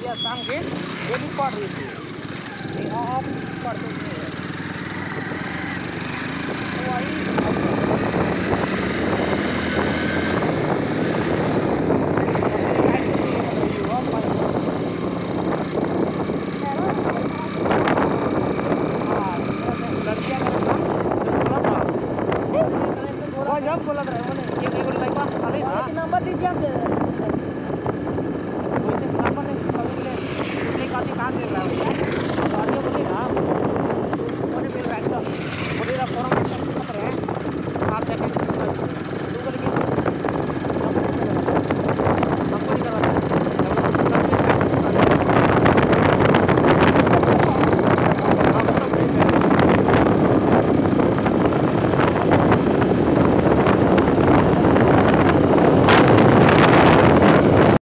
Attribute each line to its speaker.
Speaker 1: dia sanggih dia lipat ini om lipat itu wah ini Yang gue lagi, mana? Yang gue lagi apa? Kalau itu
Speaker 2: nambah di siang deh.